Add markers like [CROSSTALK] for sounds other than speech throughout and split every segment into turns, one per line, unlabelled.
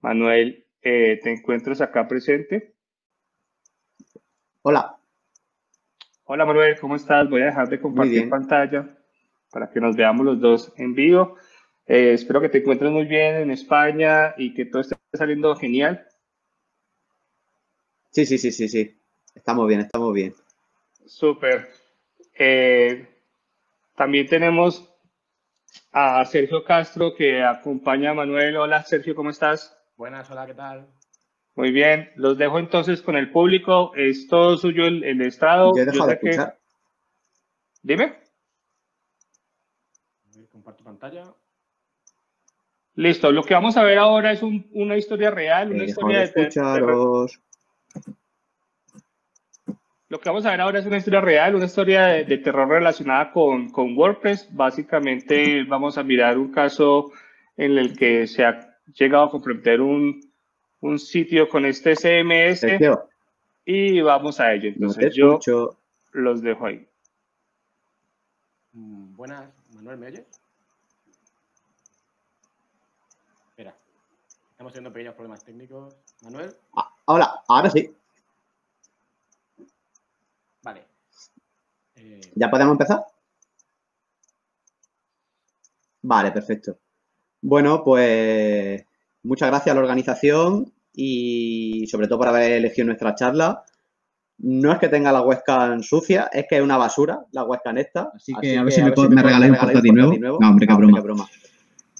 Manuel, eh, ¿te encuentras acá presente?
Hola.
Hola Manuel, ¿cómo estás? Voy a dejar de compartir pantalla para que nos veamos los dos en vivo. Eh, espero que te encuentres muy bien en España y que todo esté saliendo genial.
Sí, sí, sí, sí, sí. Estamos bien, estamos bien.
Súper. Eh, también tenemos a Sergio Castro que acompaña a Manuel. Hola Sergio, ¿cómo estás?
Buenas, hola, ¿qué tal?
Muy bien, los dejo entonces con el público. Es todo suyo el, el estrado.
Yo dejado de escuchar.
Dime.
Comparto pantalla.
Listo, lo que vamos a ver ahora es una historia real, una historia de,
escucharos.
Lo que vamos a ver ahora es una historia real, una historia de, terror relacionada con, con, WordPress. Básicamente vamos a mirar un caso en el que se ha llegado a comprometer un, un sitio con este CMS y vamos a ello. Entonces yo los dejo ahí.
Mm, buenas, Manuel, ¿me oyes? Espera, estamos teniendo pequeños problemas técnicos. Manuel.
Ah, hola, ahora sí.
Vale.
Eh, ¿Ya podemos empezar? Vale, perfecto. Bueno, pues muchas gracias a la organización y sobre todo por haber elegido nuestra charla. No es que tenga la webcam sucia, es que es una basura la webcam esta.
Así que a ver si me, me, regaláis un portátil nuevo. No, hombre, qué broma.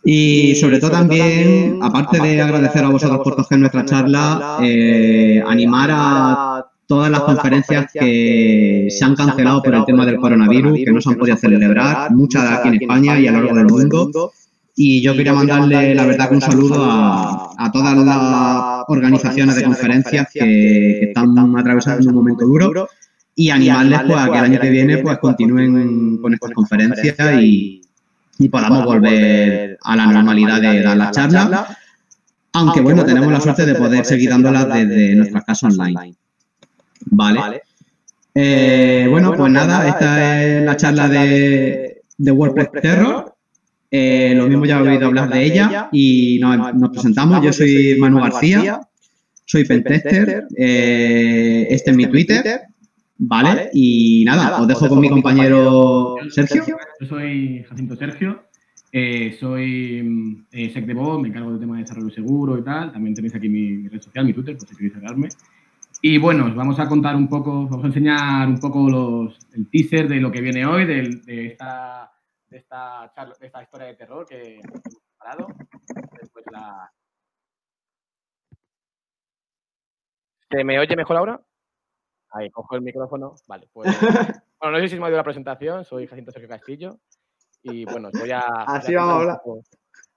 Y sobre todo también, aparte de agradecer a vosotros por coger nuestra charla, eh, animar a todas las conferencias que se han cancelado por el tema del coronavirus, que no se han podido celebrar, muchas aquí en España y a lo largo del mundo. Y yo quería mandarle, la verdad, un saludo a, todas las organizaciones de conferencias que, están atravesando un momento duro y animarles pues, a que el año que viene pues continúen con estas conferencias y, podamos volver a la normalidad de dar las charlas. Aunque bueno, tenemos la suerte de poder seguir dándolas desde nuestras casas online. Vale. Eh, bueno, pues nada, esta es la charla de, de WordPress Terror. Eh, lo mismo ya he oído hablar de ella y nos, presentamos. Yo soy Manu García, soy pentester, eh, este es mi Twitter, ¿vale? Y nada, os dejo con mi compañero Sergio.
Yo soy Jacinto Sergio, eh, soy eh, SecDevOps, me encargo del tema de desarrollo seguro y tal. También tenéis aquí mi, red social, mi Twitter, por si queréis hablarme. Y bueno, os vamos a contar un poco, vamos a enseñar un poco los, el teaser de lo que viene hoy, de, de esta de esta, esta historia de terror que hemos preparado. Después la...
¿Se me oye mejor ahora? Ahí, cojo el micrófono. Vale, pues. [LAUGHS] bueno, no sé si me ha oído la presentación. Soy Jacinto Sergio Castillo. Y bueno, os voy a. [LAUGHS]
Así vamos a hablar.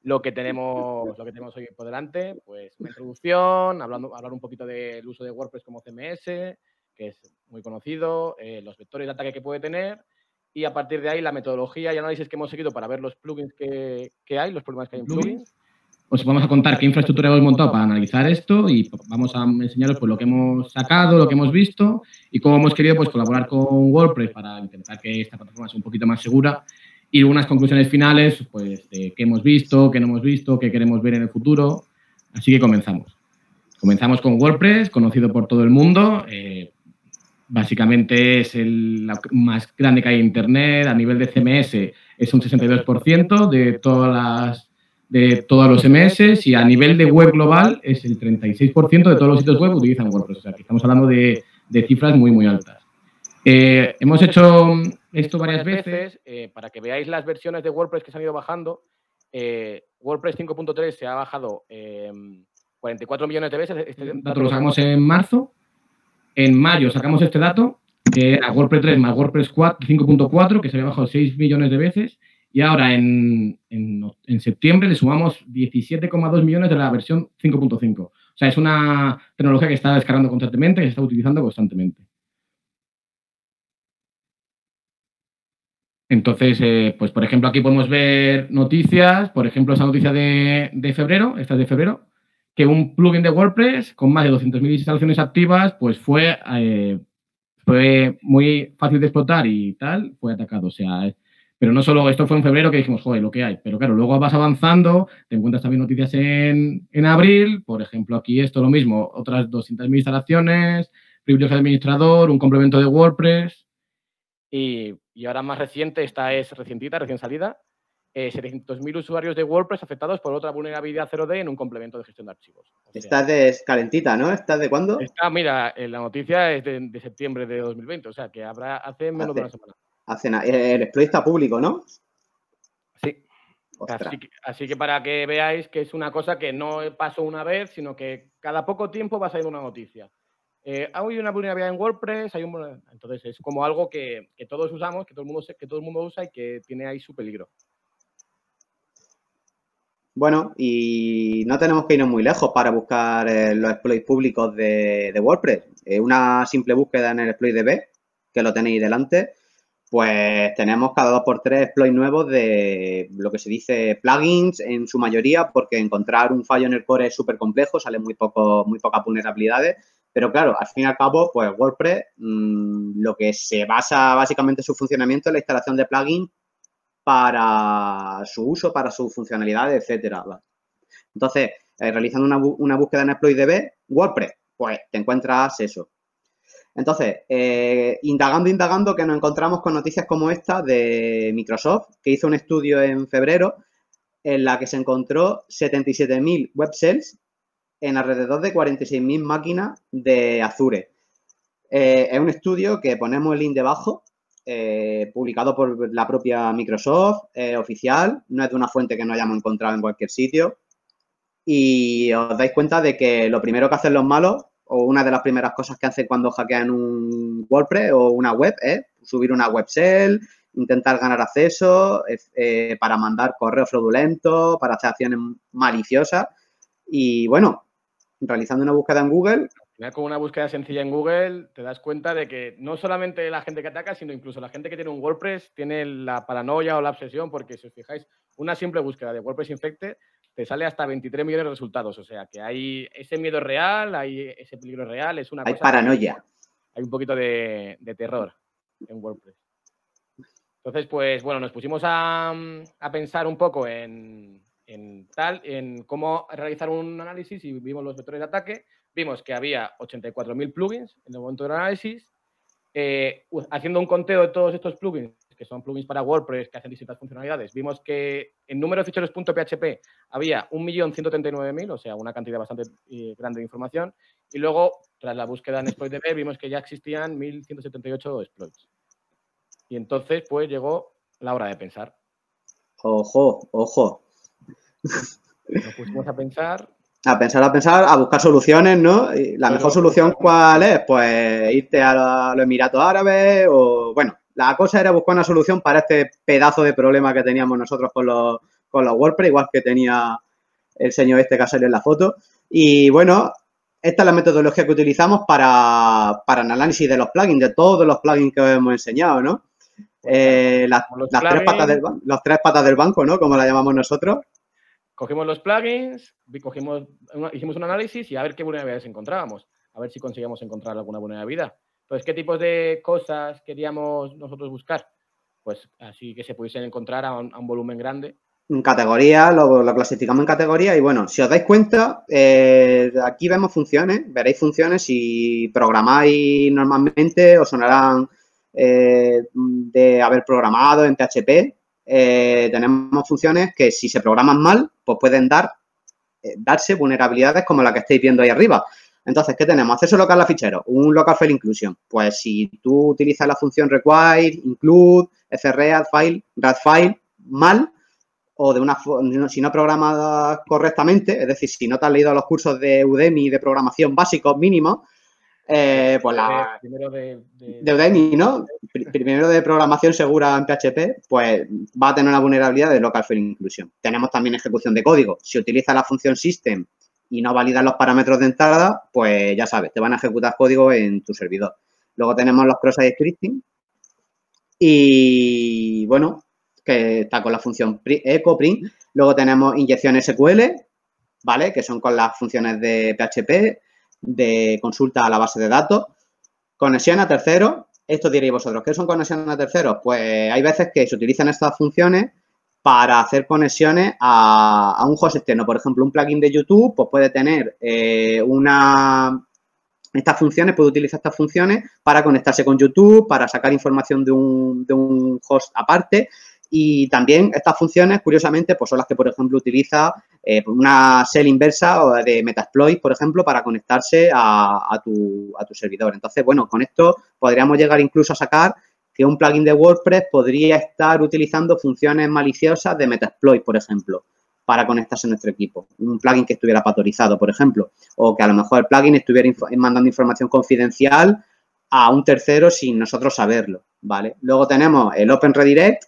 Lo que, tenemos, lo que tenemos hoy por delante, pues una introducción, hablando, hablar un poquito del uso de WordPress como CMS, que es muy conocido, eh, los vectores de ataque que puede tener y a partir de ahí la metodología y análisis que hemos seguido para ver los plugins que, que hay, los problemas que hay en plugins.
Os vamos a contar qué infraestructura hemos montado para analizar esto y vamos a enseñaros pues, lo que hemos sacado, lo que hemos visto y cómo hemos querido pues, colaborar con WordPress para intentar que esta plataforma sea un poquito más segura y unas conclusiones finales pues, de qué hemos visto, qué no hemos visto, qué queremos ver en el futuro. Así que comenzamos. Comenzamos con WordPress, conocido por todo el mundo. Eh, Básicamente es el más grande que hay en Internet. A nivel de CMS es un 62% de todas las de todos los CMS y a nivel de web global es el 36% de todos los sitios web que utilizan WordPress. O sea, que estamos hablando de, cifras muy, muy altas. Eh, hemos hecho esto varias veces
eh, para que veáis las versiones de WordPress que se han ido bajando. Eh, WordPress 5.3 se ha bajado 44 millones de veces.
Este dato lo sacamos en marzo en mayo sacamos este dato, que era WordPress 3 más WordPress 5.4, que se había bajado 6 millones de veces. Y ahora en, septiembre le sumamos 17,2 millones de la versión 5.5. O sea, es una tecnología que está descargando constantemente, que se está utilizando constantemente. Entonces, eh, pues por ejemplo, aquí podemos ver noticias. Por ejemplo, esa noticia de, de febrero, esta es de febrero, que un plugin de WordPress con más de 200.000 instalaciones activas, pues fue, eh, fue muy fácil de explotar y tal, fue atacado. O sea,
Pero no solo, esto fue en febrero que dijimos, joder, lo que hay. Pero claro, luego vas avanzando, te encuentras también noticias en, en abril, por ejemplo, aquí esto lo mismo, otras 200.000 instalaciones, privilegio de administrador, un complemento de WordPress.
Y, y ahora más reciente, esta es recientita, recién salida, eh, 700.000 usuarios de WordPress afectados por otra vulnerabilidad 0D en un complemento de gestión de archivos.
O sea, Esta de calentita, ¿no? ¿Esta de cuándo?
Esta, mira, eh, la noticia es de, de, septiembre de 2020, o sea que habrá hace menos hace, de una semana.
Hace nada. El exploit está público, ¿no?
Sí. Así que, así que, para que veáis que es una cosa que no pasó una vez, sino que cada poco tiempo va a salir una noticia. Eh, hay una vulnerabilidad en WordPress, hay un, entonces es como algo que, que, todos usamos, que todo, el mundo, que todo el mundo usa y que tiene ahí su peligro.
Bueno, y no tenemos que irnos muy lejos para buscar eh, los exploits públicos de, WordPress. Eh, una simple búsqueda en el exploit DB, que lo tenéis delante, pues tenemos cada dos por tres exploits nuevos de lo que se dice plugins en su mayoría, porque encontrar un fallo en el core es súper complejo, salen muy, poco, muy pocas vulnerabilidades. Pero claro, al fin y al cabo, pues WordPress mmm, lo que se basa básicamente su funcionamiento es la instalación de plugins para su uso, para su funcionalidad, etcétera. Entonces, eh, realizando una, búsqueda en ExploitDB, WordPress, pues te encuentras eso. Entonces, eh, indagando, indagando, que nos encontramos con noticias como esta de Microsoft, que hizo un estudio en febrero en la que se encontró 77.000 web cells en alrededor de 46.000 máquinas de Azure. Eh, es un estudio que ponemos el link debajo eh, publicado por la propia Microsoft, eh, oficial, no es de una fuente que no hayamos encontrado en cualquier sitio. Y os dais cuenta de que lo primero que hacen los malos, o una de las primeras cosas que hacen cuando hackean un WordPress o una web, es subir una web shell, intentar ganar acceso eh, para mandar correos fraudulentos, para hacer acciones maliciosas. Y bueno, realizando una búsqueda en Google,
con una búsqueda sencilla en Google te das cuenta de que no solamente la gente que ataca, sino incluso la gente que tiene un WordPress tiene la paranoia o la obsesión, porque si os fijáis, una simple búsqueda de WordPress Infected te sale hasta 23 millones de resultados. O sea que hay ese miedo real, hay ese peligro real, es una
hay paranoia.
hay un poquito de, de, terror en WordPress. Entonces, pues bueno, nos pusimos a, a pensar un poco en, en tal, en cómo realizar un análisis y vimos los vectores de ataque vimos que había 84.000 plugins en el momento del análisis. Eh, haciendo un conteo de todos estos plugins, que son plugins para WordPress, que hacen distintas funcionalidades, vimos que en número de ficheros.php había 1.139.000, o sea, una cantidad bastante eh, grande de información. Y luego, tras la búsqueda en ExploitDB, vimos que ya existían 1.178 exploits. Y entonces, pues, llegó la hora de pensar.
Ojo, ojo.
Nos pusimos a pensar
a pensar, a pensar, a buscar soluciones, ¿no? Y la mejor solución, ¿cuál es? Pues irte a los Emiratos Árabes o, bueno, la cosa era buscar una solución para este pedazo de problema que teníamos nosotros con los, con los WordPress, igual que tenía el señor este que ha salido en la foto. Y bueno, esta es la metodología que utilizamos para, para el análisis de los plugins, de todos los plugins que os hemos enseñado, ¿no? Eh, las, las tres patas del, los tres patas del banco, ¿no? Como la llamamos nosotros.
Cogimos los plugins, cogimos, hicimos un análisis y a ver qué vulnerabilidades encontrábamos, a ver si conseguíamos encontrar alguna vulnerabilidad. Entonces, ¿qué tipos de cosas queríamos nosotros buscar? Pues así que se pudiesen encontrar a un, volumen grande.
En categoría, lo, lo, clasificamos en categoría y bueno, si os dais cuenta, eh, aquí vemos funciones, veréis funciones, si programáis normalmente os sonarán eh, de haber programado en PHP, eh, tenemos funciones que si se programan mal, pues pueden dar, eh, darse vulnerabilidades como la que estáis viendo ahí arriba. Entonces, ¿qué tenemos? Acceso local a ficheros, un local file inclusion. Pues si tú utilizas la función require, include, fread file, read file mal, o de una si no programada correctamente, es decir, si no te has leído los cursos de Udemy de programación básicos mínimos, eh, pues la,
primero de, de,
de, Udemy, ¿no? Primero de programación segura en PHP, pues va a tener una vulnerabilidad de local file inclusion. Tenemos también ejecución de código. Si utilizas la función system y no validas los parámetros de entrada, pues ya sabes, te van a ejecutar código en tu servidor. Luego tenemos los cross-site scripting y, bueno, que está con la función echo, print. Luego tenemos inyección SQL, ¿vale? Que son con las funciones de PHP de consulta a la base de datos, conexión a terceros, esto diréis vosotros, ¿qué son conexiones a terceros? Pues hay veces que se utilizan estas funciones para hacer conexiones a, un host externo. Por ejemplo, un plugin de YouTube pues puede tener eh, una... Estas funciones, puede utilizar estas funciones para conectarse con YouTube, para sacar información de un, de un host aparte y también estas funciones, curiosamente, pues son las que, por ejemplo, utiliza eh, una shell inversa de Metasploit, por ejemplo, para conectarse a, tu, a tu servidor. Entonces, bueno, con esto podríamos llegar incluso a sacar que un plugin de WordPress podría estar utilizando funciones maliciosas de Metasploit, por ejemplo, para conectarse a nuestro equipo. Un plugin que estuviera patorizado, por ejemplo, o que a lo mejor el plugin estuviera mandando información confidencial a un tercero sin nosotros saberlo, ¿vale? Luego tenemos el Open Redirect,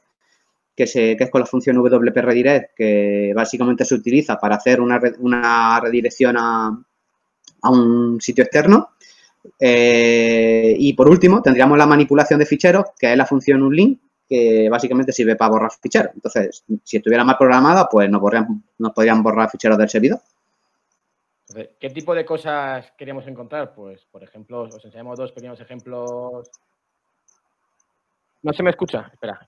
que, es con la función WP Redirect, que básicamente se utiliza para hacer una, una redirección a, a un sitio externo. Eh, y por último, tendríamos la manipulación de ficheros, que es la función unlink, que básicamente sirve para borrar ficheros. Entonces, si estuviera mal programada, pues nos, nos podrían borrar ficheros del servidor.
¿Qué tipo de cosas queríamos encontrar? Pues, por ejemplo, os enseñamos dos pequeños ejemplos. No se me escucha. Espera,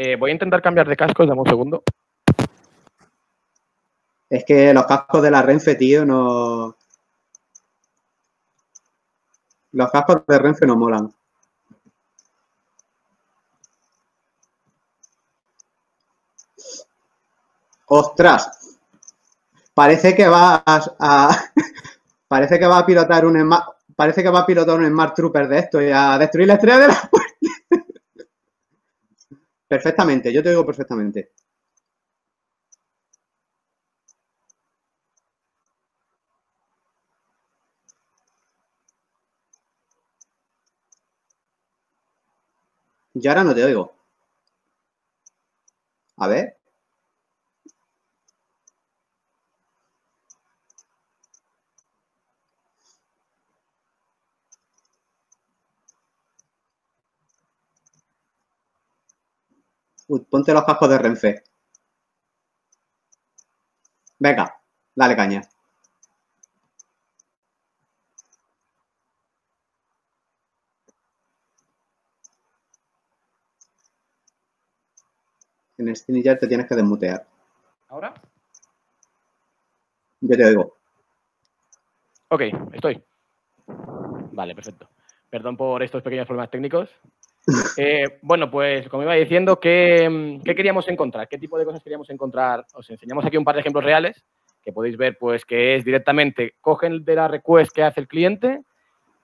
eh, voy a intentar cambiar de cascos, dame un segundo.
Es que los cascos de la Renfe, tío, no. Los cascos de Renfe no molan. ¡Ostras! Parece que va a, [LAUGHS] parece que va a pilotar un parece que va a pilotar un Smart Trooper de esto y a destruir la estrella de la Perfectamente, yo te digo perfectamente. Yo ahora no te oigo. A ver. Ponte los cascos de Renfe. Venga, dale caña. En ya te tienes que desmutear.
¿Ahora?
Yo te oigo.
Ok, estoy. Vale, perfecto. Perdón por estos pequeños problemas técnicos. Eh, bueno, pues como iba diciendo, ¿qué, queríamos encontrar? ¿Qué tipo de cosas queríamos encontrar? Os enseñamos aquí un par de ejemplos reales que podéis ver, pues que es directamente, cogen de la request que hace el cliente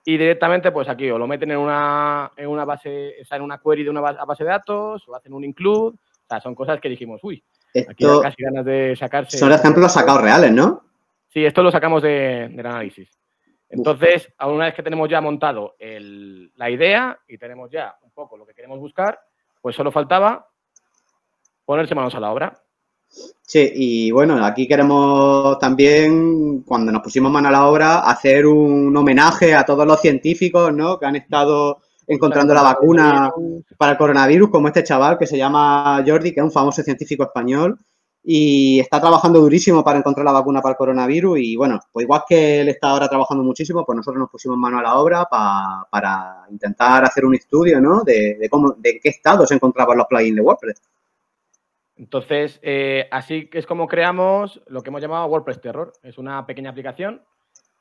y directamente, pues aquí, o lo meten en una, en una base, o sea, en una query de una base de datos, o hacen un include, o sea, son cosas que dijimos, uy, aquí hay casi ganas de sacarse.
Son ejemplos sacados reales, ¿no?
Sí, esto lo sacamos del análisis. Entonces, una vez que tenemos ya montado la idea y tenemos ya poco lo que queremos buscar, pues solo faltaba ponerse manos a la obra.
Sí, y bueno, aquí queremos también, cuando nos pusimos manos a la obra, hacer un homenaje a todos los científicos ¿no? que han estado encontrando la vacuna para el coronavirus, como este chaval que se llama Jordi, que es un famoso científico español y está trabajando durísimo para encontrar la vacuna para el coronavirus y bueno, pues igual que él está ahora trabajando muchísimo, pues nosotros nos pusimos mano a la obra para intentar hacer un estudio, ¿no? De, cómo, de qué estado se encontraban los plugins de WordPress.
Entonces, eh, así es como creamos lo que hemos llamado WordPress Terror. Es una pequeña aplicación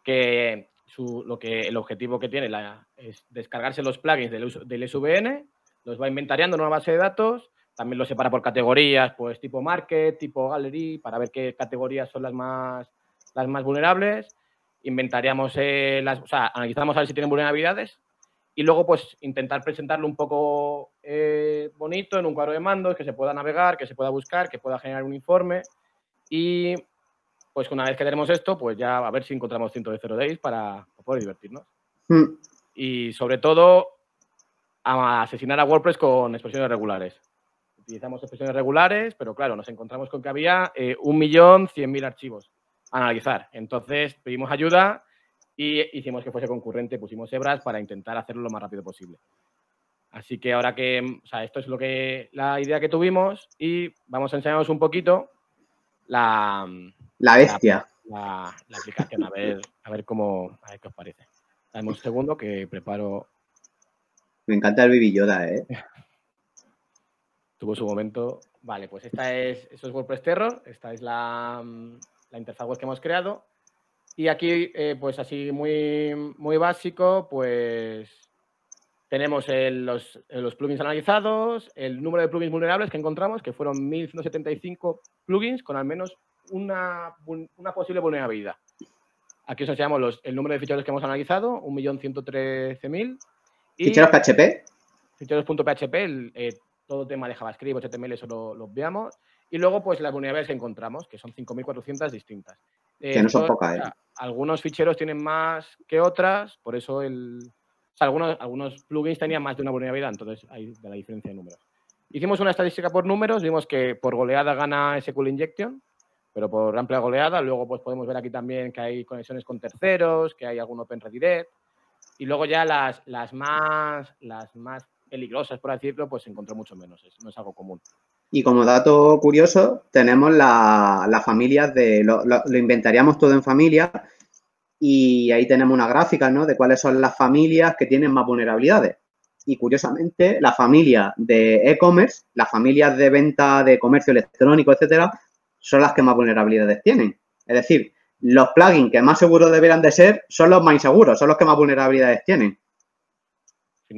que, lo que el objetivo que tiene es descargarse los plugins del, del SVN, los va inventariando en una base de datos también lo separa por categorías, pues tipo market, tipo gallery, para ver qué categorías son las más, las más vulnerables. Inventaríamos, eh, las, o sea, analizamos a ver si tienen vulnerabilidades y luego pues intentar presentarlo un poco eh, bonito en un cuadro de mandos, que se pueda navegar, que se pueda buscar, que pueda generar un informe y pues una vez que tenemos esto, pues ya a ver si encontramos cientos de zero days para, poder divertirnos. Hmm. Y sobre todo, a asesinar a WordPress con expresiones regulares utilizamos expresiones regulares, pero claro, nos encontramos con que había eh, un millón cien mil archivos a analizar. Entonces pedimos ayuda y hicimos que fuese concurrente, pusimos hebras para intentar hacerlo lo más rápido posible. Así que ahora que, o sea, esto es lo que la idea que tuvimos y vamos a enseñaros un poquito la
la bestia,
la, aplicación a ver a ver cómo a ver qué os parece. Dame un segundo que preparo
Me encanta el Baby Yoda, ¿eh? [LAUGHS]
Tuvo su momento. Vale, pues esta es, eso es WordPress Terror. Esta es la, mm, la interfaz web que hemos creado. Y aquí, eh, pues así muy, muy básico, pues tenemos los, los, plugins analizados, el número de plugins vulnerables que encontramos, que fueron 1.175 plugins con al menos una, una posible vulnerabilidad. Aquí os enseñamos los, el número de ficheros que hemos analizado, 1.113.000.
¿Ficheros PHP?
Ficheros.php, eh, todo tema de JavaScript, HTML, eso lo, lo obviamos. Y luego, pues las vulnerabilidades que encontramos, que son 5.400 distintas.
que no son pocas, ¿eh?
Algunos ficheros tienen más que otras, por eso el, algunos, algunos plugins tenían más de una vulnerabilidad, entonces hay de la diferencia de números. Hicimos una estadística por números, vimos que por goleada gana SQL Injection, pero por amplia goleada. Luego pues podemos ver aquí también que hay conexiones con terceros, que hay algún Open Redirect. Y luego ya las, las, más, las más peligrosas, por decirlo, pues se encontró mucho menos. no es algo común.
Y como dato curioso, tenemos las la familias de... Lo, lo, inventaríamos todo en familia y ahí tenemos una gráfica, ¿no? De cuáles son las familias que tienen más vulnerabilidades. Y curiosamente, la familia de e-commerce, las familias de venta de comercio electrónico, etcétera, son las que más vulnerabilidades tienen. Es decir, los plugins que más seguros deberían de ser son los más inseguros, son los que más vulnerabilidades tienen.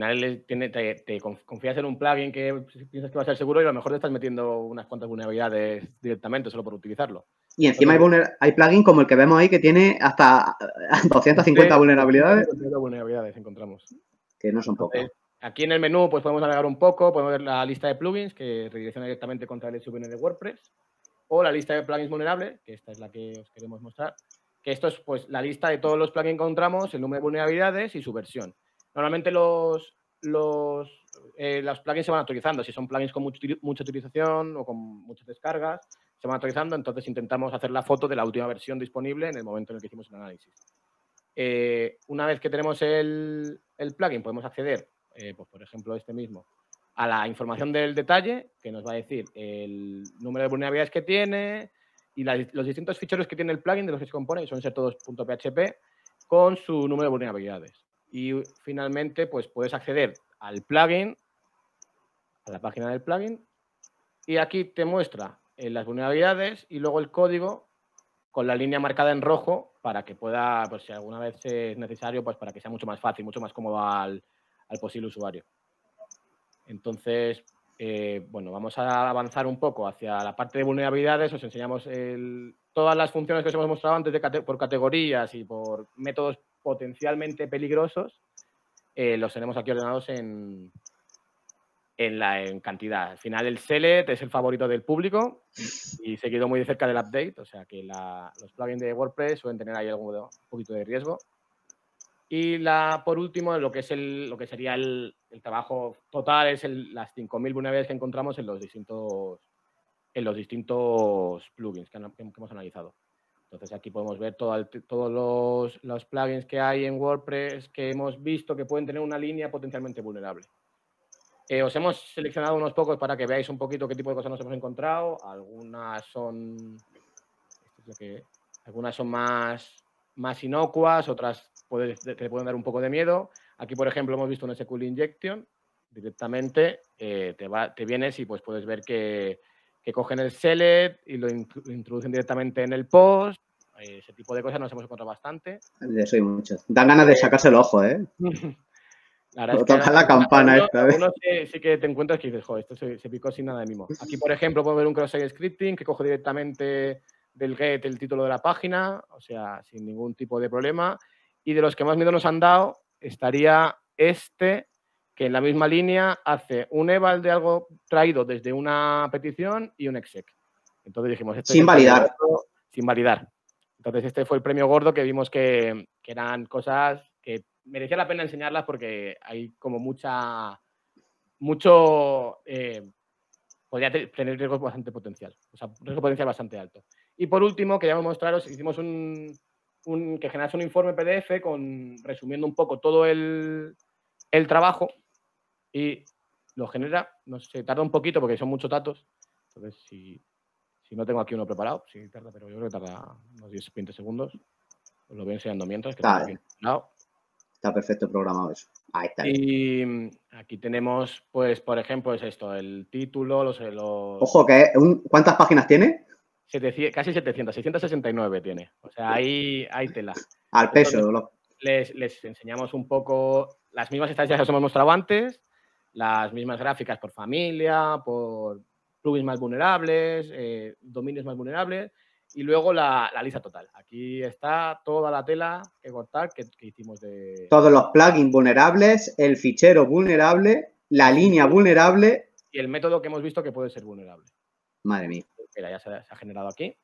Al final te, confías en un plugin que piensas que va a ser seguro y a lo mejor te estás metiendo unas cuantas vulnerabilidades directamente solo por utilizarlo.
Y encima hay, hay plugins como el que vemos ahí que tiene hasta [LAUGHS] 250 vulnerabilidades.
vulnerabilidades encontramos.
Que no son pocas.
Aquí en el menú pues podemos navegar un poco, podemos ver la lista de plugins que redirecciona directamente contra el SVN de WordPress o la lista de plugins vulnerables, que esta es la que os queremos mostrar, que esto es pues la lista de todos los plugins que encontramos, el número de vulnerabilidades y su versión. Normalmente los, los, eh, los plugins se van actualizando, si son plugins con mucha utilización o con muchas descargas, se van actualizando, entonces intentamos hacer la foto de la última versión disponible en el momento en el que hicimos el análisis. Eh, una vez que tenemos el, el plugin, podemos acceder, eh, pues, por ejemplo, este mismo, a la información del detalle, que nos va a decir el número de vulnerabilidades que tiene y los distintos ficheros que tiene el plugin de los que se compone, y son ser todos .php, con su número de vulnerabilidades. Y finalmente, pues puedes acceder al plugin, a la página del plugin, y aquí te muestra eh, las vulnerabilidades y luego el código con la línea marcada en rojo para que pueda, pues si alguna vez es necesario, pues para que sea mucho más fácil, mucho más cómodo al posible usuario. Entonces, eh, bueno, vamos a avanzar un poco hacia la parte de vulnerabilidades. Os enseñamos todas las funciones que os hemos mostrado antes de por categorías y por métodos potencialmente peligrosos. Eh, los tenemos aquí ordenados en, en, la, en cantidad. Al final, el select es el favorito del público y seguido muy de cerca del update. O sea que los plugins de WordPress suelen tener ahí algún poquito de riesgo. Y la, por último, lo que, es el, lo que sería el, trabajo total es las 5.000 vulnerabilidades que encontramos en los distintos, en los distintos plugins que, hemos analizado. Entonces aquí podemos ver todos los, plugins que hay en WordPress que hemos visto que pueden tener una línea potencialmente vulnerable. Eh, os hemos seleccionado unos pocos para que veáis un poquito qué tipo de cosas nos hemos encontrado. Algunas son, algunas son más, más inocuas, otras te pueden dar un poco de miedo. Aquí, por ejemplo, hemos visto un SQL Injection. Directamente eh, te, te vienes y pues puedes ver que, que cogen el select y lo, introducen directamente en el post. ese tipo de cosas nos hemos encontrado bastante.
De eso hay muchos. Dan ganas de sacarse el ojo, ¿eh? [LAUGHS] La la campana esta
vez. sí, que te encuentras que dices, joder, esto se, picó sin nada de mimo. Aquí, por ejemplo, puedo ver un cross-site scripting que coge directamente del get el título de la página, o sea, sin ningún tipo de problema. Y de los que más miedo nos han dado estaría este, que en la misma línea hace un eval de algo traído desde una petición y un exec. Entonces dijimos...
Este sin validar.
sin validar. Entonces este fue el premio gordo que vimos que, eran cosas que merecía la pena enseñarlas porque hay como mucha... Mucho... Eh, podría tener riesgo bastante potencial. O sea, riesgo potencial bastante alto. Y por último, queríamos mostraros, hicimos un, que generas un informe PDF con, resumiendo un poco todo el, trabajo y lo genera, no sé, tarda un poquito porque son muchos datos. Entonces, si, no tengo aquí uno preparado, sí tarda, pero yo creo que tarda unos 10, 20 segundos. Os lo voy enseñando mientras. Que
está, está perfecto programado eso. Ahí está.
Y mm, aquí tenemos, pues, por ejemplo, es esto, el título, los... los
Ojo, que un- ¿cuántas páginas tiene?
700 casi 700, 669 tiene. O sea, ahí hay tela.
Al peso. lo-
Les, les enseñamos un poco las mismas estadísticas que os hemos mostrado antes, las mismas gráficas por familia, por plugins más vulnerables, eh, dominios más vulnerables y luego la, la lista total. Aquí está toda la tela que cortar que, que hicimos de...
todos los plugins vulnerables, el fichero vulnerable, la línea vulnerable.
Y el método que hemos visto que puede ser vulnerable.
Madre mía.
Mira, ya se, se ha generado aquí.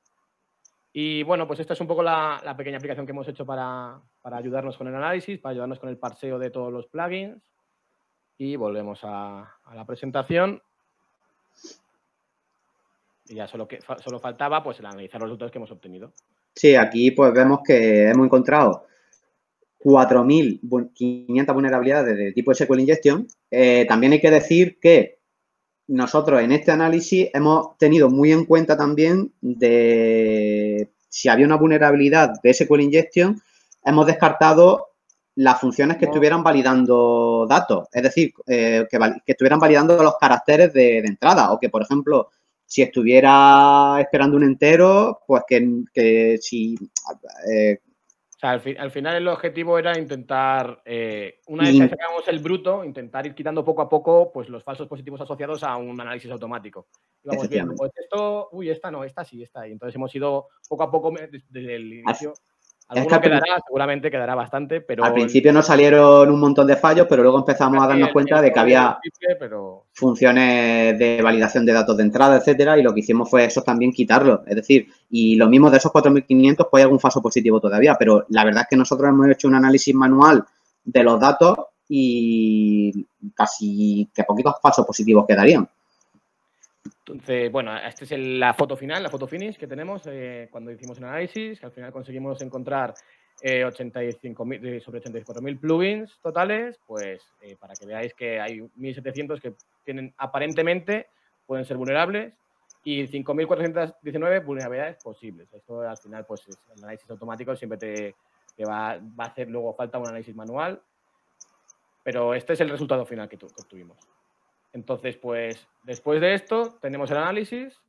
Y bueno, pues esta es un poco la, la pequeña aplicación que hemos hecho para, para ayudarnos con el análisis, para ayudarnos con el parseo de todos los plugins. Y volvemos a, la presentación. Y ya solo, que, solo faltaba pues el analizar los resultados que hemos obtenido.
Sí, aquí pues vemos que hemos encontrado 4.500 vulnerabilidades de tipo SQL Injection. Eh, también hay que decir que nosotros en este análisis hemos tenido muy en cuenta también de si había una vulnerabilidad de SQL Injection, hemos descartado las funciones que estuvieran validando datos, es decir, eh, que, estuvieran validando los caracteres de, de entrada o que, por ejemplo, si estuviera esperando un entero, pues que, que si eh,
O sea, al, fi- al final el objetivo era intentar, eh, una vez
Y-
que sacamos el bruto, intentar ir quitando poco a poco pues, los falsos positivos asociados a un análisis automático. Íbamos viendo,
Efectivamente.
pues esto, uy, esta no, esta sí, esta ahí. Entonces hemos ido poco a poco desde el inicio. Alguno
al prin-
quedará, seguramente quedará bastante, pero...
Al principio nos salieron un montón de fallos, pero luego empezamos a darnos cuenta de que había funciones de validación de datos de entrada, etcétera, y lo que hicimos fue eso también quitarlo. Es decir, y lo mismo de esos 4.500, pues hay algún falso positivo todavía, pero la verdad es que nosotros hemos hecho un análisis manual de los datos y casi que poquitos falsos positivos quedarían.
Entonces, bueno, esta es el- la foto final, la foto finish que tenemos eh, cuando hicimos el análisis, al final conseguimos encontrar eh, 85.000 eh, sobre 84.000 plugins totales, pues eh, para que veáis que hay 1.700 que tienen aparentemente pueden ser vulnerables y 5.419 vulnerabilidades posibles. Esto al final, pues es el análisis automático siempre te, va a hacer luego falta un análisis manual, pero este es el resultado final que, tu- que obtuvimos. Entonces, pues después de esto tenemos el análisis,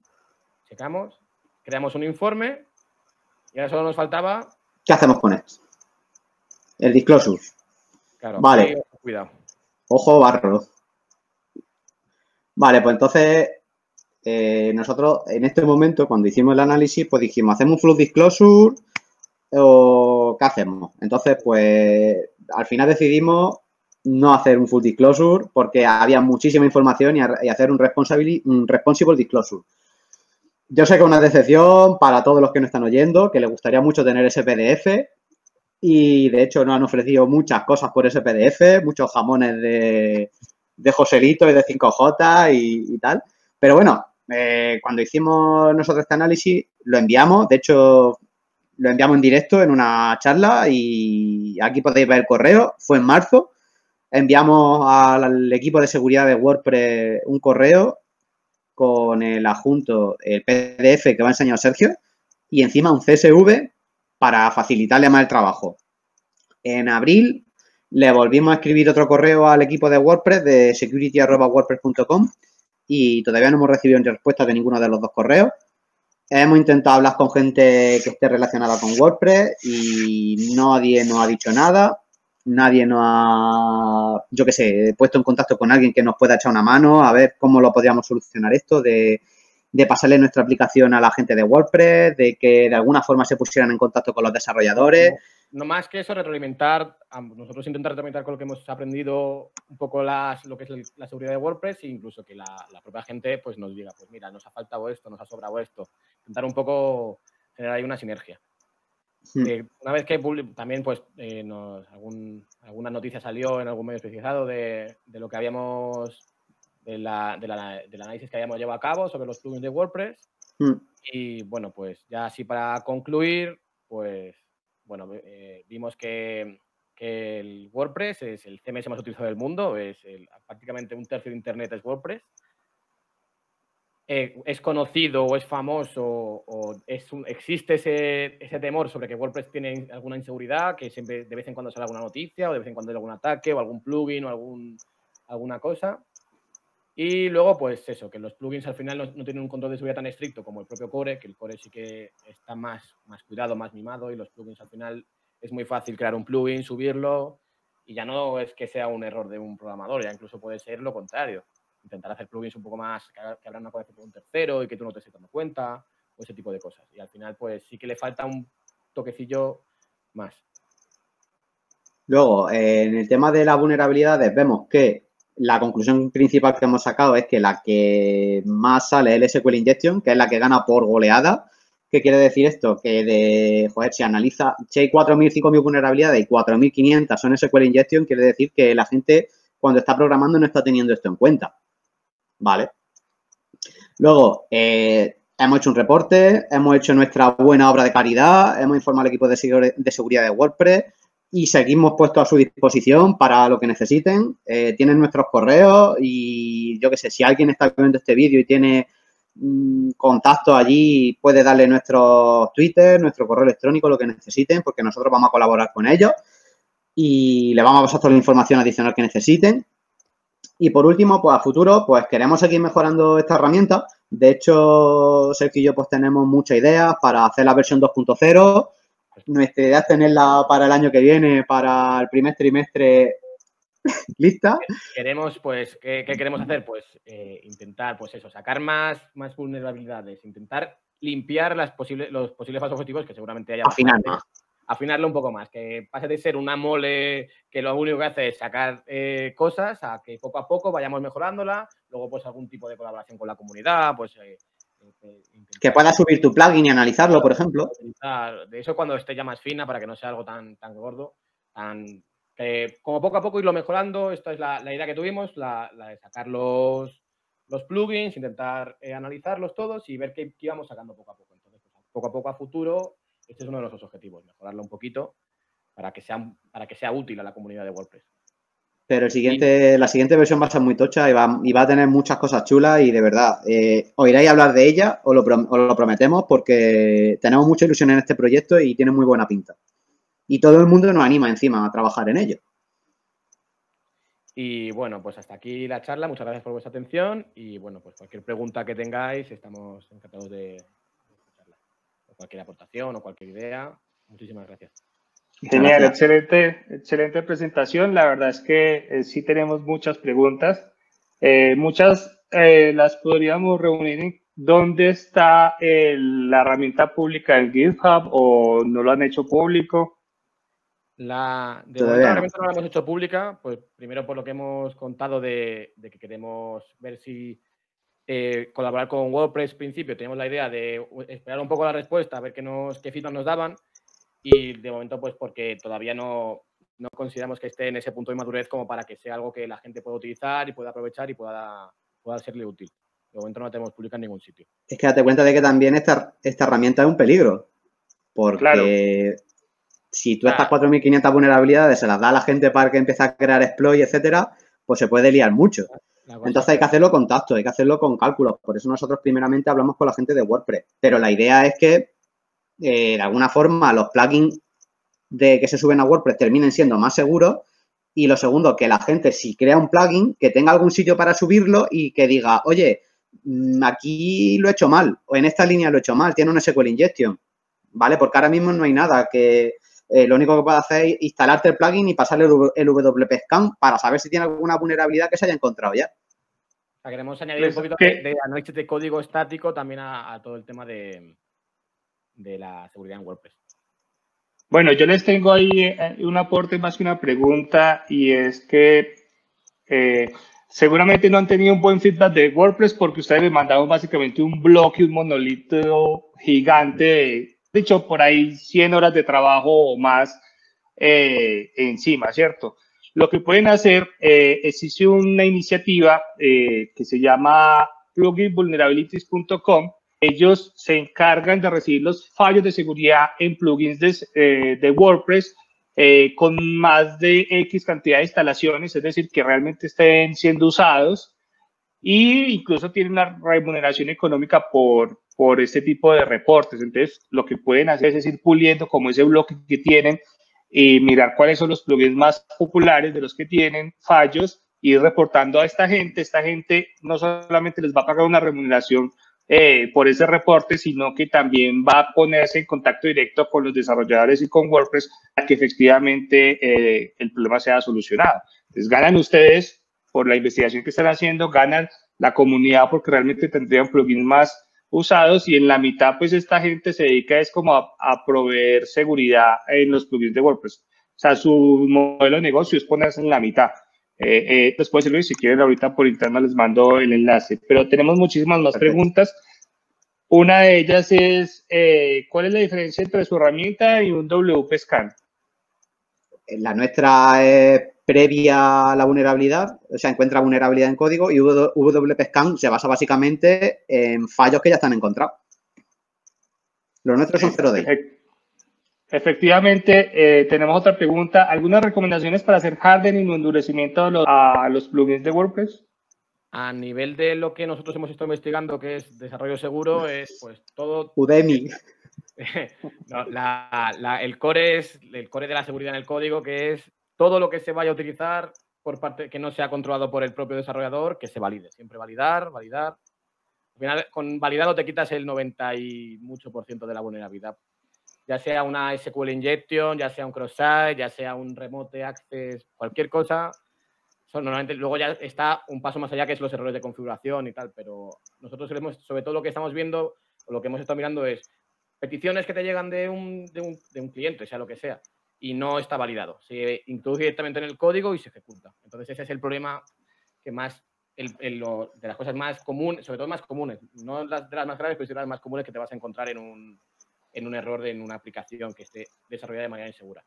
checamos, creamos un informe y ahora solo nos faltaba,
¿Qué hacemos con esto? El disclosure.
claro,
Vale.
ahí, cuidado.
Ojo barro. Vale, pues entonces eh, nosotros en este momento, cuando hicimos el análisis, pues dijimos, ¿hacemos un full disclosure o qué hacemos? Entonces, pues al final decidimos no hacer un full disclosure porque había muchísima información y, hacer un, un responsible disclosure. Yo sé que es una decepción para todos los que nos están oyendo, que les gustaría mucho tener ese PDF y de hecho nos han ofrecido muchas cosas por ese PDF, muchos jamones de, de Joselito y de 5J y, y tal. Pero bueno, eh, cuando hicimos nosotros este análisis, lo enviamos, de hecho lo enviamos en directo en una charla y aquí podéis ver el correo, fue en marzo. Enviamos al equipo de seguridad de WordPress un correo con el adjunto, el PDF que va a enseñar Sergio y encima un CSV para facilitarle más el trabajo. En abril le volvimos a escribir otro correo al equipo de WordPress de security.wordpress.com y todavía no hemos recibido respuesta de ninguno de los dos correos. Hemos intentado hablar con gente que esté relacionada con WordPress y nadie nos ha dicho nada. Nadie nos ha, yo qué sé, puesto en contacto con alguien que nos pueda echar una mano a ver cómo lo podríamos solucionar esto, de, de pasarle nuestra aplicación a la gente de WordPress, de que de alguna forma se pusieran en contacto con los desarrolladores.
No más que eso, retroalimentar, nosotros intentar retroalimentar con lo que hemos aprendido un poco las, lo que es la seguridad de WordPress e incluso que la, la propia gente pues nos diga, pues mira, nos ha faltado esto, nos ha sobrado esto. Intentar un poco generar ahí una sinergia.
Hmm.
Eh, una vez que también pues eh, nos, algún, alguna noticia salió en algún medio especializado de, de lo que habíamos, de la- de la- del análisis que habíamos llevado a cabo sobre los plugins de WordPress.
Hmm.
Y bueno, pues ya así para concluir, pues bueno, eh, vimos que, que el WordPress es el CMS más utilizado del mundo, es el- prácticamente un tercio de Internet es WordPress. Eh, es conocido o es famoso o es existe ese, temor sobre que WordPress tiene alguna inseguridad, que siempre de vez en cuando sale alguna noticia o de vez en cuando hay algún ataque o algún plugin o alguna cosa. Y luego, pues eso, que los plugins al final no, tienen un control de seguridad tan estricto como el propio Core, que el Core sí que está más cuidado, más mimado y los plugins al final es muy fácil crear un plugin, subirlo y ya no es que sea un error de un programador, ya incluso puede ser lo contrario intentar hacer plugins un poco más que, habrá una conexión con un tercero y que tú no te estés dando cuenta, o ese tipo de cosas. Y al final, pues sí que le falta un toquecillo más.
Luego, eh, en el tema de las vulnerabilidades, vemos que la conclusión principal que hemos sacado es que la que más sale es el SQL Injection, que es la que gana por goleada. ¿Qué quiere decir esto? Que de, joder, si analiza, si hay 4.000, 5.000 vulnerabilidades y 4.500 son SQL Injection, quiere decir que la gente cuando está programando no está teniendo esto en cuenta. ¿Vale? Luego, eh, hemos hecho un reporte, hemos hecho nuestra buena obra de caridad, hemos informado al equipo de, seguridad de WordPress y seguimos puestos a su disposición para lo que necesiten. Eh, tienen nuestros correos y yo qué sé, si alguien está viendo este vídeo y tiene mm, contacto allí, puede darle nuestro Twitter, nuestro correo electrónico, lo que necesiten, porque nosotros vamos a colaborar con ellos y le vamos a pasar toda la información adicional que necesiten. Y por último, pues a futuro, pues queremos seguir mejorando esta herramienta. De hecho, Sergio y yo pues tenemos muchas ideas para hacer la versión 2.0. Nuestra idea es tenerla para el año que viene, para el primer trimestre [LAUGHS] lista.
Queremos, pues, ¿qué, queremos hacer? Pues eh, intentar, pues eso, sacar más, más vulnerabilidades, intentar limpiar las posibles, los posibles falsos objetivos que seguramente haya.
Afinar más
afinarlo un poco más, que pase de ser una mole que lo único que hace es sacar eh, cosas a que poco a poco vayamos mejorándola, luego pues algún tipo de colaboración con la comunidad, pues... Eh,
eh, que puedas subir tu plugin y analizarlo, por ejemplo.
De eso cuando esté ya más fina para que no sea algo tan, tan gordo, tan, como poco a poco irlo mejorando, esta es la, idea que tuvimos, la, de sacar los, los plugins, intentar analizarlos todos y ver qué, íbamos sacando poco a poco. Entonces, pues, poco a poco a futuro este es uno de nuestros objetivos, mejorarlo un poquito para que sea, para que sea útil a la comunidad de WordPress.
Pero el siguiente, la siguiente versión va a ser muy tocha y va, y va a tener muchas cosas chulas y de verdad, eh, oiréis hablar de ella, os lo, lo prometemos porque tenemos mucha ilusión en este proyecto y tiene muy buena pinta. Y todo el mundo nos anima encima a trabajar en ello.
Y bueno, pues hasta aquí la charla. Muchas gracias por vuestra atención y bueno, pues cualquier pregunta que tengáis, estamos encantados de, cualquier aportación o cualquier idea. Muchísimas gracias.
Genial, excelente, excelente presentación. La verdad es que eh, sí tenemos muchas preguntas. Eh, muchas eh, las podríamos reunir en dónde está la herramienta pública en GitHub o no lo han hecho público.
La, de momento, la herramienta no la hemos hecho pública, pues primero por lo que hemos contado de, de que queremos ver si eh, colaborar con WordPress, principio, teníamos la idea de esperar un poco la respuesta, a ver qué, nos, qué feedback nos daban. Y de momento, pues porque todavía no, no consideramos que esté en ese punto de madurez como para que sea algo que la gente pueda utilizar y pueda aprovechar y pueda, pueda serle útil. De momento no la tenemos publicada en ningún sitio.
Es que date cuenta de que también esta, esta herramienta es un peligro. Porque si tú estas 4.500 vulnerabilidades se las da a la gente para que empiece a crear exploits, etcétera, pues se puede liar mucho. Entonces hay que hacerlo con tacto, hay que hacerlo con cálculos. Por eso nosotros primeramente hablamos con la gente de WordPress. Pero la idea es que eh, de alguna forma los plugins de que se suben a WordPress terminen siendo más seguros. Y lo segundo, que la gente si crea un plugin, que tenga algún sitio para subirlo y que diga, oye, mm, aquí lo he hecho mal o en esta línea lo he hecho mal, tiene una SQL injection. ¿Vale? Porque ahora mismo no hay nada que eh, lo único que puedes hacer es instalarte el plugin y pasarle el, WP Scan para saber si tiene alguna vulnerabilidad que se haya encontrado ya.
Queremos añadir un poquito de, análisis de código estático también a, todo el tema de, la seguridad en WordPress.
Bueno, yo les tengo ahí eh, un aporte más que una pregunta y es que eh, seguramente no han tenido un buen feedback de WordPress porque ustedes me mandaron básicamente un bloque, un monolito gigante dicho, por ahí 100 horas de trabajo o más eh, encima, ¿cierto? Lo que pueden hacer, eh, existe una iniciativa eh, que se llama pluginvulnerabilities.com. Ellos se encargan de recibir los fallos de seguridad en plugins de, de WordPress con más de X cantidad de instalaciones, es decir, que realmente estén siendo usados y incluso tienen una remuneración económica por, por este tipo de reportes. Entonces, lo que pueden hacer es ir puliendo como ese bloque que tienen y mirar cuáles son los plugins más populares de los que tienen fallos ir reportando a esta gente. Esta gente no solamente les va a pagar una remuneración eh, por ese reporte, sino que también va a ponerse en contacto directo con los desarrolladores y con WordPress para que efectivamente eh, el problema sea solucionado. Entonces, ganan ustedes por la investigación que están haciendo, ganan la comunidad porque realmente tendrían plugins más usados y en la mitad pues esta gente se dedica es como a, proveer seguridad en los plugins de WordPress. O sea, su modelo de negocio es ponerse en la mitad. Eh, eh, después, si quieren, ahorita por interno les mando el enlace. Pero tenemos muchísimas más preguntas. Una de ellas es, eh, ¿cuál es la diferencia entre su herramienta y un WP Scan?
La nuestra es previa a la vulnerabilidad, o sea, encuentra vulnerabilidad en código y WP Scan se basa básicamente en fallos que ya están encontrados. Los nuestros son 0D.
Efectivamente, eh, tenemos otra pregunta. ¿Algunas recomendaciones para hacer hardening o endurecimiento a los, plugins de WordPress?
A nivel de lo que nosotros hemos estado investigando, que es desarrollo seguro, es pues todo.
Udemy. [LAUGHS]
el, core es el core de la seguridad en el código, que es todo lo que se vaya a utilizar por parte que no sea controlado por el propio desarrollador, que se valide. Siempre validar, validar. Al final, con validado te quitas el 90 y mucho por ciento de la vulnerabilidad. Ya sea una SQL injection, ya sea un cross-site, ya sea un remote access, cualquier cosa. normalmente luego ya está un paso más allá que es los errores de configuración y tal, pero nosotros sobre todo lo que estamos viendo o lo que hemos estado mirando es peticiones que te llegan de un, de un, de un cliente, sea lo que sea y no está validado. Se introduce directamente en el código y se ejecuta. Entonces ese es el problema que más, el, de las cosas más comunes, sobre todo más comunes, no las de las más graves, pero sí las más comunes que te vas a encontrar en un, en un error de, en una aplicación que esté desarrollada de manera insegura.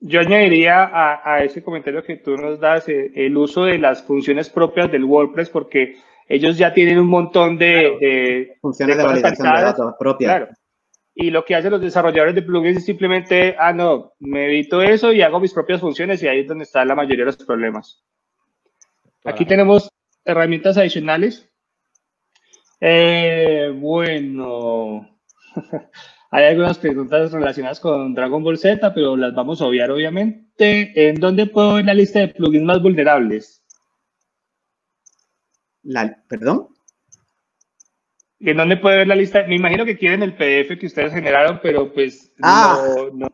Yo añadiría a, a ese comentario que tú nos das eh, el uso de las funciones propias del WordPress porque ellos ya tienen un montón de,
funciones de, validación de datos propias. Claro
y lo que hacen los desarrolladores de plugins es simplemente, ah, no, me evito eso y hago mis propias funciones y ahí es donde está la mayoría de los problemas. Aquí tenemos herramientas adicionales. Eh, bueno, [LAUGHS] hay algunas preguntas relacionadas con Dragon Ball Z, pero las vamos a obviar obviamente. ¿En dónde puedo ver la lista de plugins más vulnerables?
La, ¿Perdón?
¿En dónde puede ver la lista? Me imagino que quieren el PDF que ustedes generaron, pero pues
ah.
no,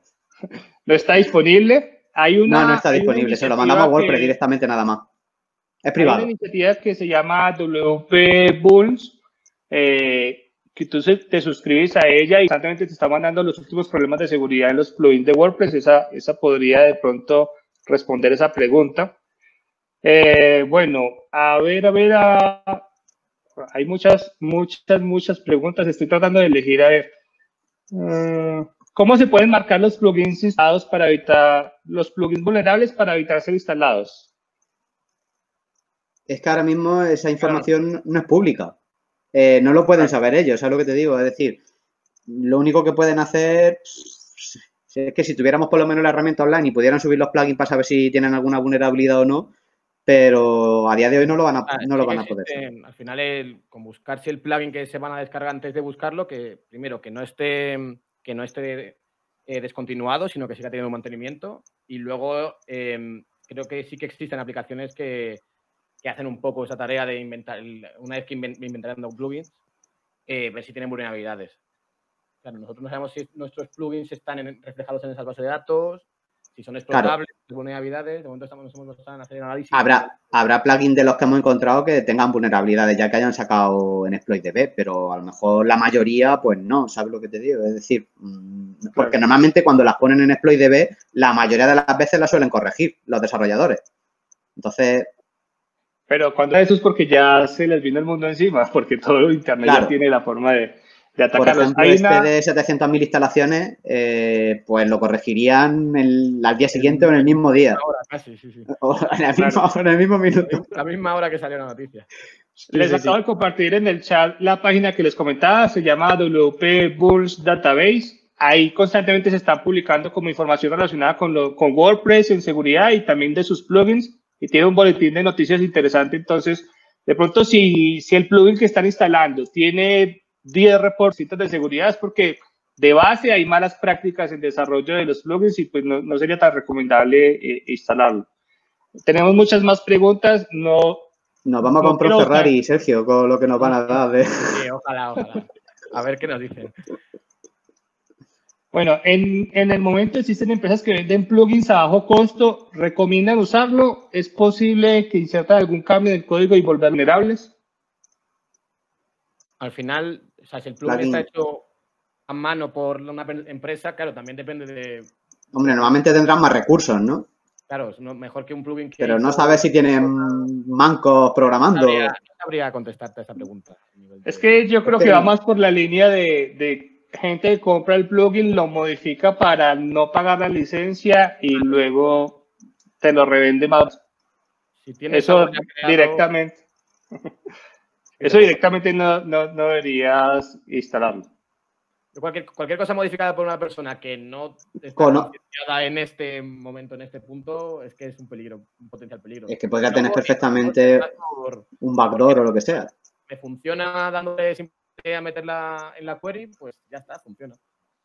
no, está disponible. Hay una,
no, no está disponible, se lo mandamos a WordPress directamente nada más. Es privado.
Hay una iniciativa que se llama WP Bulls, eh, que tú te suscribes a ella y constantemente te está mandando los últimos problemas de seguridad en los plugins de WordPress. Esa, esa podría de pronto responder esa pregunta. Eh, bueno, a ver, a ver, a, hay muchas, muchas, muchas preguntas. Estoy tratando de elegir a ver. Mm, ¿Cómo se pueden marcar los plugins instalados para evitar los plugins vulnerables para evitar ser instalados?
Es que ahora mismo esa información no es pública. Eh, no lo pueden saber ellos, es lo que te digo. Es decir, lo único que pueden hacer es que si tuviéramos por lo menos la herramienta online y pudieran subir los plugins para saber si tienen alguna vulnerabilidad o no, pero a día de hoy no lo van a, ah, no lo van a poder.
al final, el, con buscar si el plugin que se van a descargar antes de buscarlo, que primero que no esté, que no esté eh, descontinuado, sino que siga teniendo mantenimiento. Y luego em, creo que sí que existen aplicaciones que, que, hacen un poco esa tarea de inventar, una vez que inventaran plugins, eh, ver si tienen vulnerabilidades. Claro, nosotros no sabemos si nuestros plugins están reflejados en esas bases de datos, si son explotables, vulnerabilidades, de momento estamos, nos hemos hacer análisis.
Habrá, habrá plugins de los que hemos encontrado que tengan vulnerabilidades ya que hayan sacado en ExploitDB, pero a lo mejor la mayoría, pues no, ¿sabes lo que te digo? Es decir, mm, porque normalmente cuando las ponen en ExploitDB, la mayoría de las veces las suelen corregir los desarrolladores. Entonces,
pero cuando eso es porque ya se les vino el mundo encima, porque todo Internet ya tiene la forma de,
por ejemplo, este de 700.000 instalaciones, eh, pues lo corregirían el, al día siguiente o en el mismo día.
casi, sí, sí. [LAUGHS]
O en, el mismo, minuto.
La misma hora que salió la noticia.
les acabo de compartir en el chat la página que les comentaba, se llama WP Bulls Database. Ahí constantemente se está publicando como información relacionada con, lo, con WordPress en seguridad y también de sus plugins. Y tiene un boletín de noticias interesante, entonces De pronto, si, si el plugin que están instalando tiene 10 reportes de seguridad, es porque de base hay malas prácticas en desarrollo de los plugins y pues no, sería tan recomendable eh, instalarlo. Tenemos muchas más preguntas, no...
Nos vamos a comprar Ferrari, Sergio, con lo que nos van a dar. De...
Sí, ojalá, ojalá. A ver qué nos dicen.
Bueno, en, en, el momento existen empresas que venden plugins a bajo costo, ¿recomiendan usarlo? ¿Es posible que inserten algún cambio en el código y volver vulnerables?
Al final, o sea, si el plugin está hecho a mano por una empresa, claro, también depende de...
Hombre, normalmente tendrán más recursos, ¿no?
Claro, es mejor que un plugin que...
Pero no sabes si tienen mancos programando.
No sabría, contestarte a esta pregunta.
Es que yo creo que va más por la línea de gente que compra el plugin, lo modifica para no pagar la licencia y luego te lo revende más. eso directamente. [LAUGHS] eso directamente no, no, deberías instalarlo.
Cualquier, cualquier, cosa modificada por una persona que no está en este momento, en este punto, es que es un peligro, un potencial peligro.
Es que podría tener perfectamente un backdoor o lo que sea.
Me funciona dándole a meterla en la query, pues ya está, funciona.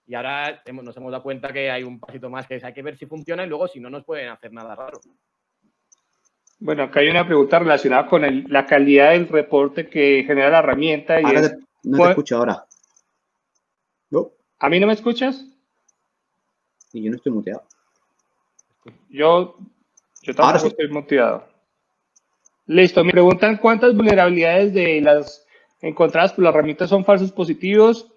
Y ahora nos hemos dado cuenta que hay un pasito más que es, hay que ver si funciona y luego si no nos pueden hacer nada raro.
Bueno, acá hay una pregunta relacionada con la calidad del reporte que genera la herramienta. Y
no te escucho ahora.
¿A mí no me escuchas?
Y yo no estoy muteado.
Yo, yo tampoco estoy muteado. Listo, me preguntan cuántas vulnerabilidades de las encontradas por la herramienta son falsos positivos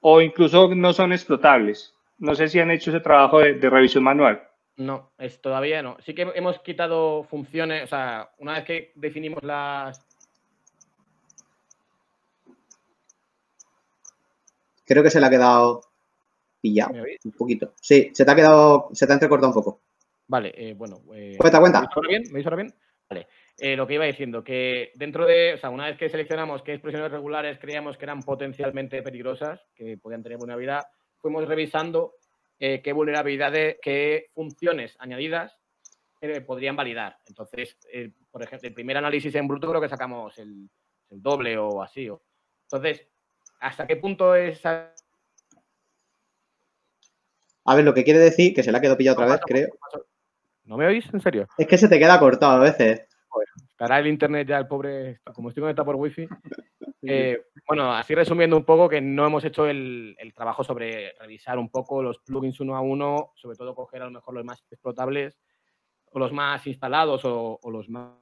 o incluso no son explotables. No sé si han hecho ese trabajo de, revisión manual.
No, es, todavía no. Sí que hemos quitado funciones, o sea, una vez que definimos las...
Creo que se le ha quedado pillado un poquito. Sí, se te ha quedado, se te ha entrecortado un poco.
Vale, eh, bueno.
Eh, cuenta, cuenta.
¿Me ahora bien? ¿Me ahora bien? Vale. Eh, lo que iba diciendo, que dentro de, o sea, una vez que seleccionamos qué expresiones regulares creíamos que eran potencialmente peligrosas, que podían tener vulnerabilidad, fuimos revisando eh, qué vulnerabilidades, qué funciones añadidas eh, podrían validar. Entonces, por ejemplo, el primer análisis en bruto creo que sacamos el, doble o así. Entonces, ¿hasta qué punto es... A
ver, lo que quiere decir, que se la ha quedado pillado otra vez, creo.
¿No me oís? ¿En serio?
Es que se te queda cortado a veces
estará el internet ya, el pobre, como estoy conectado por wifi. [LAUGHS] Eh, bueno, así resumiendo un poco, que no hemos hecho el, trabajo sobre revisar un poco los plugins uno a uno, sobre todo coger a lo mejor los más explotables o los más instalados o, los más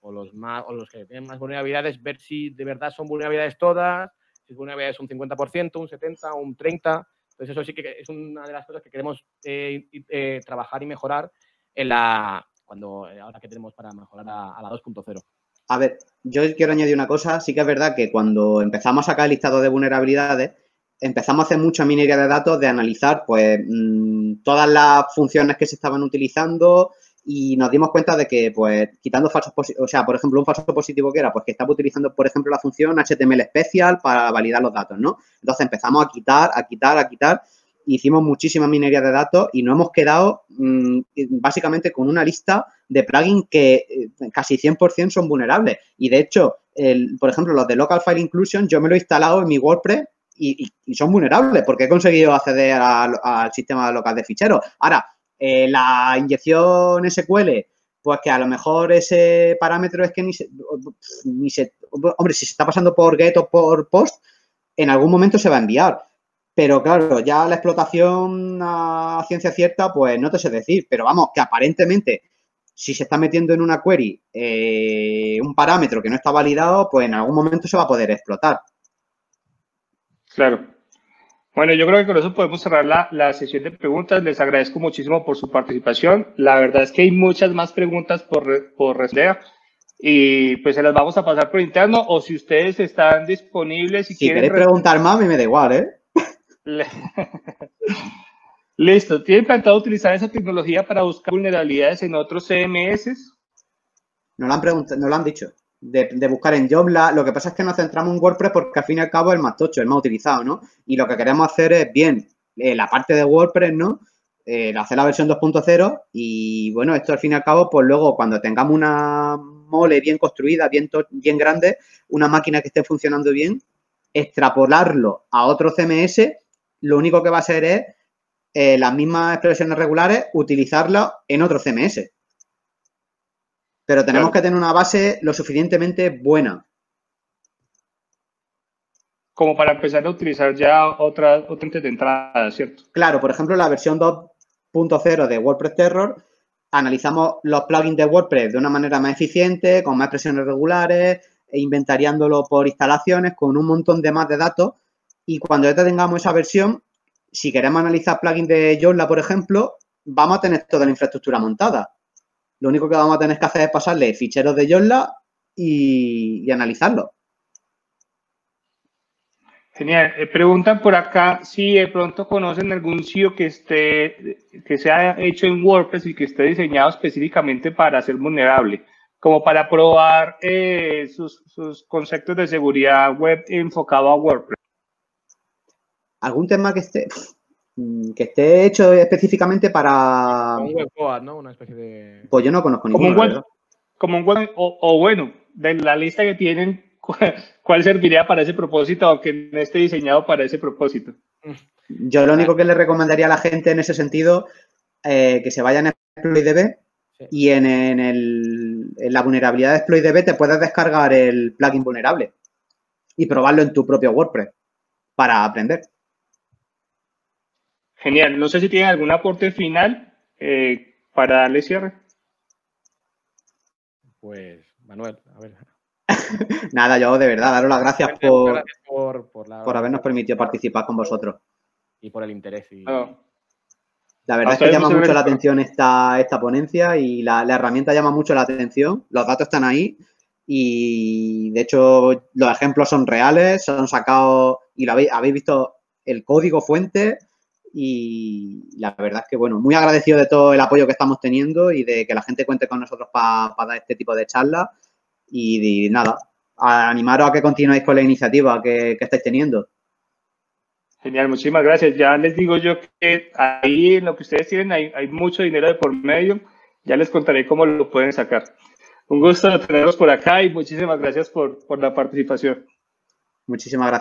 o los más o los que tienen más vulnerabilidades, ver si de verdad son vulnerabilidades todas, si es vulnerabilidades un 50%, un 70%, un 30%. Entonces eso sí que es una de las cosas que queremos eh, eh, trabajar y mejorar en la, cuando eh, ahora que tenemos para mejorar a, la 2.0.
A ver, yo quiero añadir una cosa. Sí que es verdad que cuando empezamos a sacar el listado de vulnerabilidades, empezamos a hacer mucha minería de datos, de analizar pues mm, todas las funciones que se estaban utilizando y nos dimos cuenta de que, pues, quitando falsos positivos, o sea, por ejemplo, un falso positivo que era, pues, que estaba utilizando, por ejemplo, la función HTML Special para validar los datos, ¿no? Entonces empezamos a quitar, a quitar, a quitar hicimos muchísima minería de datos y no hemos quedado mm, básicamente con una lista de plugins que eh, casi 100% son vulnerables. Y de hecho, el, por ejemplo, los de Local File Inclusion, yo me lo he instalado en mi WordPress y, son vulnerables porque he conseguido acceder al, sistema local de ficheros. Ahora, eh, la inyección SQL, pues que a lo mejor ese parámetro es que ni se, ni se... Hombre, si se está pasando por get o por post, en algún momento se va a enviar pero claro, ya la explotación a ciencia cierta, pues no te sé decir, pero vamos, que aparentemente si se está metiendo en una query eh, un parámetro que no está validado, pues en algún momento se va a poder explotar.
Claro. Bueno, yo creo que con eso podemos cerrar la, la sesión de preguntas. Les agradezco muchísimo por su participación. La verdad es que hay muchas más preguntas por, por responder y pues se las vamos a pasar por interno o si ustedes están disponibles
y si quieren... preguntar más, me da igual, ¿eh?
Listo. ¿Tiene planteado utilizar esa tecnología para buscar vulnerabilidades en otros CMS?
No lo han, preguntado, no lo han dicho. De, buscar en Jobla. Lo que pasa es que nos centramos en WordPress porque al fin y al cabo es el más tocho, el más utilizado, ¿no? Y lo que queremos hacer es bien eh, la parte de WordPress, ¿no? eh, hacer la versión 2.0 y bueno, esto al fin y al cabo, pues luego cuando tengamos una mole bien construida, bien, bien grande, una máquina que esté funcionando bien, extrapolarlo a otro CMS, lo único que va a hacer es eh, las mismas expresiones regulares, utilizarlas en otro CMS. Pero tenemos que tener una base lo suficientemente buena.
Como para empezar a utilizar ya otras otra de entrada, ¿cierto?
Claro, por ejemplo, la versión 2.0 de WordPress Terror, analizamos los plugins de WordPress de una manera más eficiente, con más expresiones regulares, e inventariándolo por instalaciones, con un montón de más de datos. Y cuando ya tengamos esa versión, si queremos analizar plugins de Joomla, por ejemplo, vamos a tener toda la infraestructura montada. Lo único que vamos a tener que hacer es pasarle ficheros de Joomla y, y analizarlos.
Genial. Eh, preguntan por acá si de pronto conocen algún sitio que esté, que sea hecho en WordPress y que esté diseñado específicamente para ser vulnerable como para probar eh, sus, conceptos de seguridad web enfocado a WordPress.
¿Algún tema que esté, mm, que esté hecho específicamente para...
Un web ¿no? Una especie de...
Pues yo no conozco
como Un web, como un web, o, bueno, de la lista que tienen, [LAUGHS] ¿cuál serviría para ese propósito, aunque no esté diseñado para ese propósito?
Yo lo único que le recomendaría a la gente en ese sentido, eh, que se vayan a ExploitDB y en, en, la vulnerabilidad de ExploitDB te puedes descargar el plugin vulnerable y probarlo en tu propio WordPress para aprender.
Genial. No sé si tienen algún aporte final eh, para darle cierre.
Pues, Manuel, a ver. [LAUGHS]
Nada, yo de verdad, daros las gracias, por, por, habernos permitido participar con vosotros.
Y por el interés. Y...
La verdad es que llama mucho la atención esta, esta ponencia y la, herramienta llama mucho la atención. Los datos están ahí y, de hecho, los ejemplos son reales, se han sacado y lo habéis, visto el código fuente y la verdad es que, bueno, muy agradecido de todo el apoyo que estamos teniendo y de que la gente cuente con nosotros para dar este tipo de charlas y, nada, animaros a que continuéis con la iniciativa que estáis teniendo.
Genial, muchísimas gracias. Ya les digo yo que ahí en lo que ustedes tienen hay, hay mucho dinero de por medio. Ya les contaré cómo lo pueden sacar. Un gusto tenerlos por acá y muchísimas gracias por, por la participación.
Muchísimas gracias.